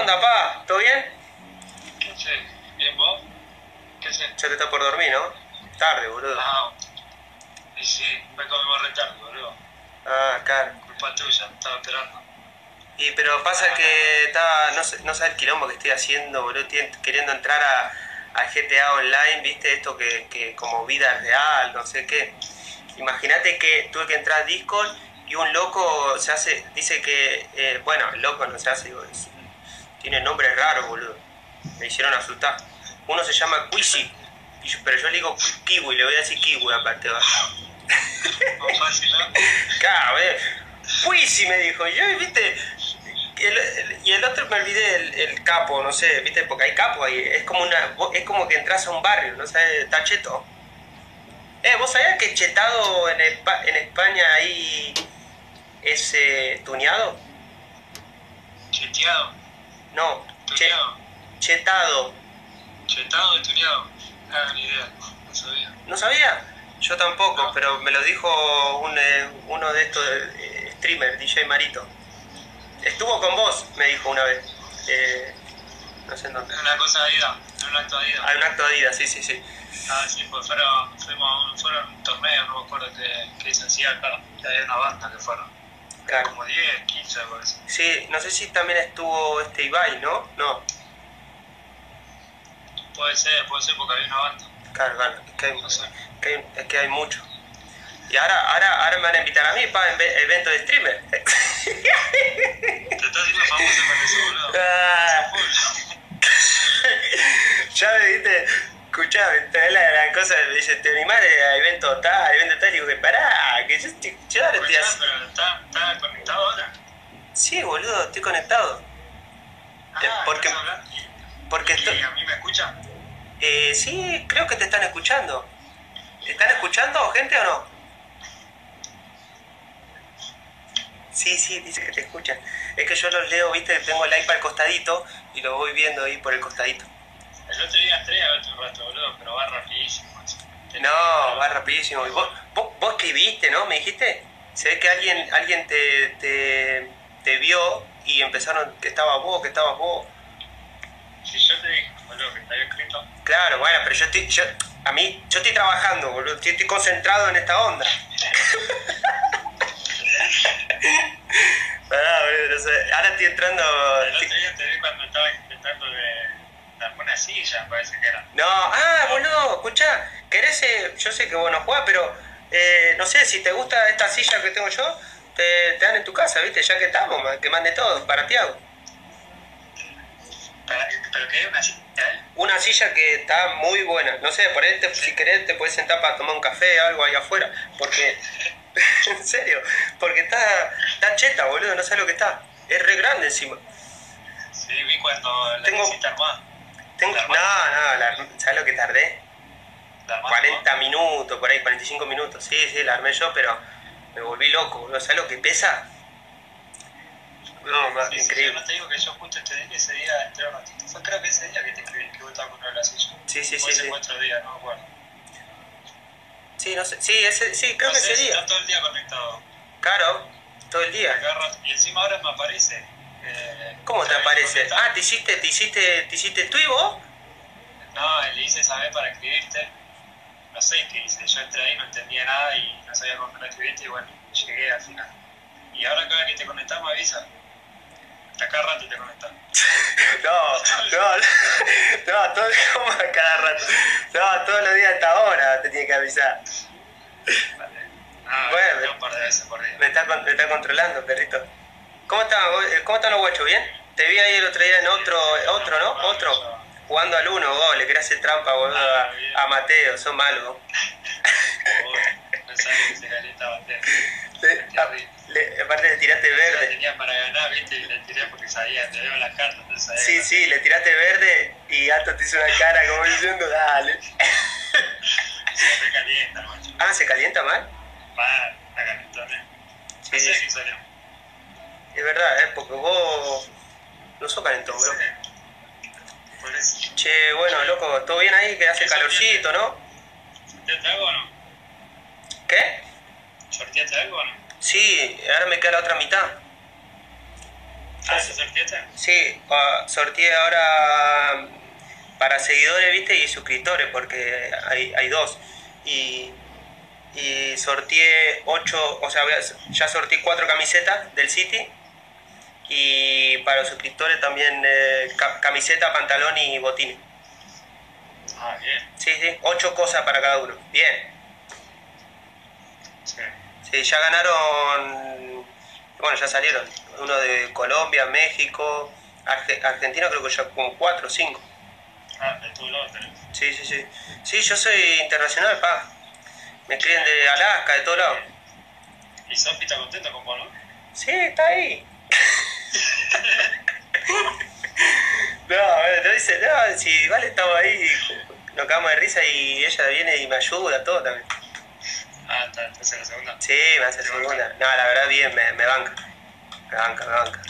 onda, pa? ¿Todo bien? Sí, bien, vos. ¿Qué sé? Ya te está por dormir, ¿no? Tarde, boludo. Ah, y sí, me comimos retardo, boludo. Ah, claro. Culpa tuya, estaba esperando. Y pero pasa que estaba, no sé, no sé el quilombo que estoy haciendo, boludo, queriendo entrar a, a GTA Online, viste, esto que, que como vida real, no sé qué. Imagínate que tuve que entrar a Discord y un loco se hace, dice que, eh, bueno, el loco no se hace, digo, tiene nombre raro, boludo. Me hicieron asustar. Uno se llama Quisi, pero yo le digo Kiwi, le voy a decir Kiwi aparte, va. Más fácil, ¿no? Claro, eh. Quisi me dijo, y yo, viste, y el, el- y el otro me olvidé el, el capo, no sé, viste, porque hay capo ahí, es como una, es como que entras a un barrio, no sabes, está cheto. Eh, ¿vos sabías que chetado en, Espa- en España ahí es eh, tuneado? Cheteado, No, tuneado, chetado. chetado y tuneado. Ah, ni idea, no sabía. ¿No sabía? Yo tampoco, No. pero me lo dijo un, eh, uno de estos eh, streamers, DJ Marito. Estuvo con vos, me dijo una vez. Eh, no sé en dónde. Una cosa de ida, un acto de ida. Hay un acto de Adidas, sí, sí, sí. Ah, sí, pues fueron, fuimos fueron un torneo, no me acuerdo qué, qué se hacía acá. Había una banda que fueron. Claro. Como 10, 15, algo así. Sí, no sé si también estuvo este Ibai, ¿no? No, Puede ser, puede ser porque había una banda. claro, claro. Es que hay, No sé. que hay- es que hay mucho. Y ahora, ahora, ahora me van a invitar a mí para evento de streamer. Te estás haciendo famoso con eso, boludo. Ah. Ya me viste, escuchame, te ves la, la cosa, dice, te animás a evento tal, evento tal, y digo, pará, que yo, estoy- yo ahora estoy así. pero está, está conectado ahora. Sí, boludo, estoy conectado. Ah, Eh, porque- ¿estás hablando? ¿Y- Porque estoy, a mí me escucha? eh, sí, creo que te están escuchando. ¿Te están escuchando, gente, o no? Sí, sí, dice que te escuchan. Es que yo los leo, viste, tengo el iPad al costadito y lo voy viendo ahí por el costadito. El otro día entré a verte un rato, boludo, pero va rapidísimo. No, va rapidísimo. Y vos, vos, vos escribiste, ¿no? ¿Me dijiste? Se ve que alguien, alguien te, te, te vio y empezaron que estabas vos, que estabas vos. Si yo te dije, boludo, que había escrito. Claro, bueno, pero yo estoy, yo, a mí, yo estoy trabajando, boludo, estoy, estoy concentrado en esta onda. Pará, boludo, no sé, ahora estoy entrando... El otro día te vi cuando estaba intentando de, de armar una silla, parece que era. No, ah, boludo, escuchá, querés, eh, yo sé que vos no jugás, pero eh, no sé, si te gusta esta silla que tengo yo, te, te dan en tu casa, ¿viste? Ya que estamos, que mande todo, para Tiago. Pero, que era una silla, ¿eh? Una silla que está muy buena, no sé, por ahí te- si querés te puedes sentar para tomar un café o algo ahí afuera, porque, en serio, porque está, está cheta, boludo, no sé lo que está, es re grande encima. Sí, vi cuando la Tengo- armar. Tengo, ¿La no, no, la- ¿sabes lo que tardé? La armaste 40 minutos, por ahí, 45 minutos. Sí, sí, la armé yo, pero me volví loco, boludo. ¿Sabes lo que pesa? No, vos? más Sí, sí, increíble. yo no te digo que yo justo este ese día entré un ratito. Fue creo que ese día que te escribí que vos estabas con uno de la silla. Sí, sí, sí, ese sí. fue otro día, no me acuerdo. Sí, no sé. Sí, ese, sí, creo no que sé, ese día. está todo el día conectado. Claro, todo el día. Y encima ahora me aparece. ¿Cómo te ¿sabes aparece? Ah, ¿te hiciste, te hiciste, te hiciste tú y vos? No, le hice saber para escribirte. No sé qué hice. Yo entré ahí, no entendía nada y no sabía cómo escribirte y bueno, llegué al final. Y ahora cada vez que te conectás me avisa. Hasta cada rato te conectás. No, no, no, todo como a cada rato. No, todos los días hasta ahora te tiene que avisar. Ah, Bueno. bueno, un par de veces por día. Me está, me está controlando, perrito. ¿Cómo están, eh, ¿Cómo están los guachos? ¿Bien? Te vi ahí el otro día en otro, otro, ¿no? Otro. Jugando al uno, vos, le querés hacer trampa, boludo, a, a Mateo, son malos. No sabía que se calienta bastante. Le- a- le- aparte le tiraste Yo la verde. tenía para ganar, viste, y le tiré porque sabía, te veo las cartas, entonces sabía. Sí, sí, le tiraste verde y Gato te hizo una cara como diciendo, dale. Se calienta, macho. Ah, ¿se calienta mal? Va, la calentona. Sí, No sé sí. si salió. Es verdad, ¿eh? Porque vos no sos calentón, bro. Che, bueno, loco, ¿todo bien ahí? Que hace calorcito, ¿no? ¿Sorteaste algo o no? ¿Qué? ¿Sorteaste algo o no? Sí, ahora me queda la otra mitad. Ah, ¿se sorteaste? Sí, ah, sorteé ahora para seguidores, viste, y suscriptores, porque hay, hay dos. Y, y sorteé ocho, o sea, ya sorteé cuatro camisetas del City. Y para los suscriptores también eh, ca- camiseta, pantalón y botines. Ah, bien. Sí, sí, ocho cosas para cada uno. Bien. Sí. Sí, ya ganaron, bueno, ya salieron. Uno de Colombia, México, Arge- Argentina creo que ya como cuatro o cinco. Ah, de tu lado tenés. Sí, sí, sí. Sí, yo soy internacional, pa. Me escriben de Alaska, de todos lados. Y Sofi está contento con vos, ¿no? Sí, está ahí. No, no dice, no, si vale estamos ahí, nos cagamos de risa y ella viene y me ayuda, todo también. Ah, está, entonces la segunda. Sí, me hace segunda. No, la verdad bien, me, me banca. Me banca, me banca.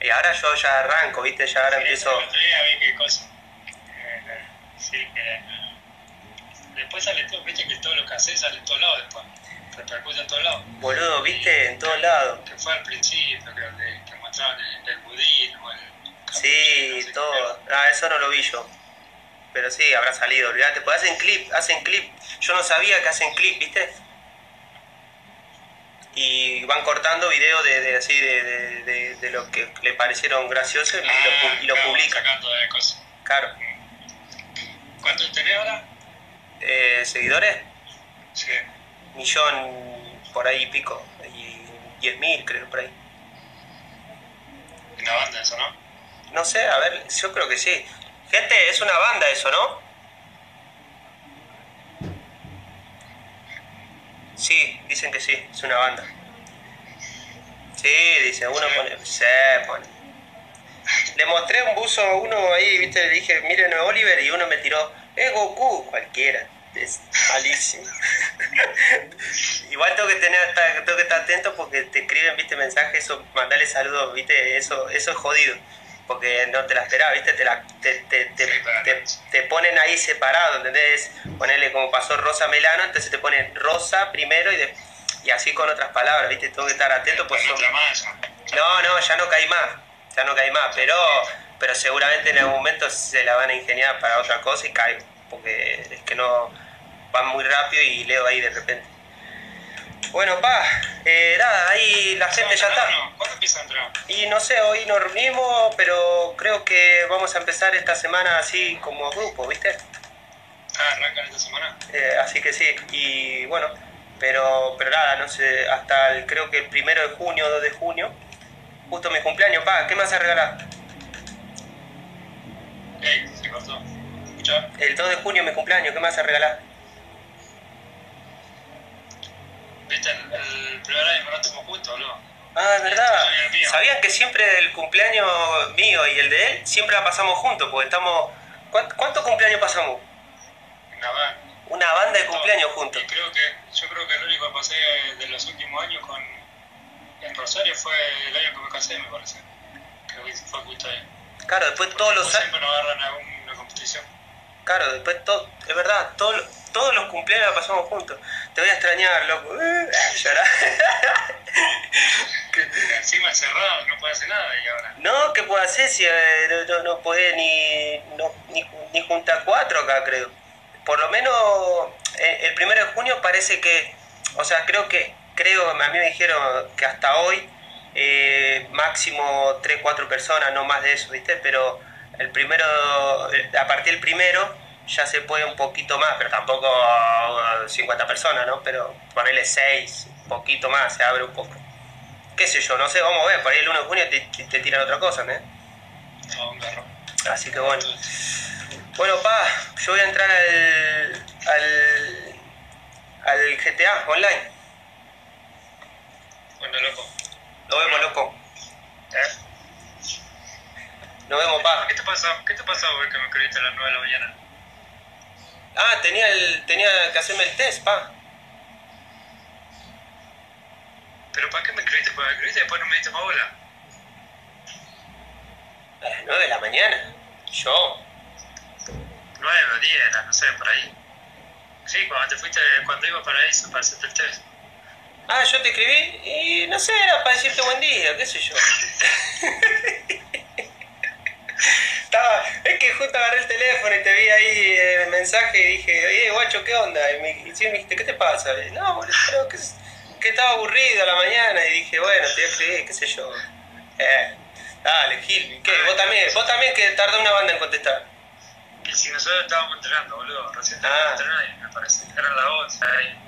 Y ahora yo ya arranco, viste, ya ahora Sí, empiezo... El otro día vi qué cosa. Eh, eh, sí, que. Después sale todo, viste que todo lo que haces sale en todos lados después. Repercute en todos lados. Boludo, viste, en todos lados. Que fue al principio, creo que, que mostraban el, el budismo, el. Sí, no sé qué todo. Ah, eso no lo vi yo. Pero sí, habrá salido, olvídate. Pues hacen clip, hacen clip. Yo no sabía que hacen clip, ¿viste? Y van cortando videos de, de así de, de, de- lo que le parecieron graciosos y, lo, pu- y lo Ah, claro, publican. Sacando de cosas. Claro. ¿Cuántos tenés ahora? Eh, ¿Seguidores? Sí. Millón por ahí pico. Y diez mil creo por ahí. Una banda eso, ¿no? No sé, a ver, yo creo que sí. Gente, es una banda eso, ¿no? Sí, dicen que sí, es una banda. Sí, dice, uno pone, se pone. Le mostré un buzo a uno ahí, viste, le dije, miren a Oliver y uno me tiró, eh, Goku, cualquiera. Es malísimo. Igual tengo que tener tengo que estar atento porque te escriben, viste, mensajes o mandarle saludos, viste, eso, eso es jodido. Porque no te la esperaba, viste, te, la, te, te, te, Sí, te- ponen ahí separado, ¿entendés? Ponerle como pasó Rosa Melano, entonces te ponen Rosa primero y, de- y así con otras palabras, viste, tengo que estar atento, pues son... No, no, ya no caí más, ya no caí más, pero, pero seguramente en algún momento se la van a ingeniar para otra cosa y caigo, porque es que no van muy rápido y leo ahí de repente. Bueno, pa, eh, nada, ahí la gente ya está. ¿Cuándo empieza a entrar? Y no sé, hoy nos reunimos, pero creo que vamos a empezar esta semana así como grupo, ¿viste? Ah, arrancan esta semana. Eh, así que sí, y bueno, pero, pero nada, no sé, hasta el, creo que el primero de junio, 2 de junio, justo mi cumpleaños, pa, ¿qué me vas a regalar? Ey, se cortó. ¿Escuchá? El 2 de junio mi cumpleaños, ¿qué me vas a regalar? ¿Viste el, el primer año que no estamos juntos, boludo? Ah, es verdad. ¿Sabían que siempre el cumpleaños mío y el de él siempre la pasamos juntos? Porque estamos... ¿cuánto- ¿Cuántos cumpleaños pasamos? Una van. Una banda de cumpleaños juntos. Y creo que, yo creo que el único que pasé de los últimos años con, en Rosario fue el año que me casé, me parece. Creo que fue justo ahí. Claro, después todos los años... Siempre nos agarran a una competición. Claro, después todo... Es verdad, todo- todos los cumpleaños la pasamos juntos. Te voy a extrañar, loco. Llorar. Encima cerrado, no puede hacer nada y ahora. No, ¿qué puedo hacer si eh, no, no, no podés ni, no- ni, ni juntar cuatro acá, creo? Por lo menos eh, el primero de junio parece que, o sea, creo que, creo, a mí me dijeron que hasta hoy eh, máximo tres, cuatro personas, no más de eso, ¿viste? Pero el primero, eh, a partir del primero ya se puede un poquito más, pero tampoco uh, 50 personas, ¿no? Pero ponerle 6, un poquito más, se abre un poco. Qué sé yo, no sé, vamos a ver, por ahí el 1 de junio te, te- te tiran otra cosa, ¿no? No, un garro. Así que bueno. Bueno, pa, yo voy a entrar al, al, al GTA online. Bueno, loco. Nos vemos, loco. ¿Eh? Nos vemos, pa. ¿Qué te pasó? ¿Qué te pasó hoy que me escribiste a las 9 de la mañana? Ah, tenía, el, tenía que hacerme el test, pa. ¿Pero para qué me escribiste? ¿Para me escribiste y después no me diste más bola? A las 9 de la mañana. Yo. 9 o 10, no sé, por ahí. Sí, cuando te fuiste, cuando iba para eso, para hacerte el test. Ah, yo te escribí y no sé, era para decirte buen día, qué sé yo. Estaba, es que justo agarré el teléfono y te vi ahí el mensaje y dije, oye, guacho, ¿qué onda? Y me, y sí, me dijiste, ¿qué te pasa? Y, no, boludo, creo que, que estaba aburrido a la mañana y dije, bueno, te voy a escribir, qué sé yo. Eh, dale, Gil, ¿qué? Vos también, vos también que tardó una banda en contestar. Y si nosotros estábamos entrenando, boludo, recién Ah. estábamos entrenando y me parece que eran las 11 ahí.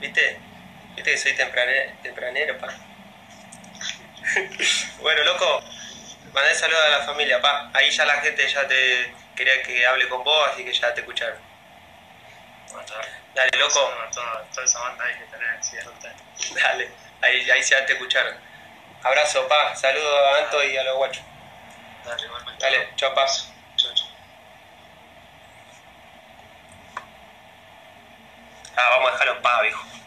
¿Viste? ¿Viste que soy temprane- tempranero, pa? bueno, loco, mandé saludos a la familia, pa. Ahí ya la gente ya te quería que hable con vos, así que ya te escucharon. Dale, loco, Toda, esa banda hay que tener, dale. Ahí, ahí ya te escucharon. Abrazo, pa. Saludos a Anto y a los guachos. Dale, igualmente. Dale, chao, pa. Chau, chau. Ah, vamos a dejarlo en paz, viejo.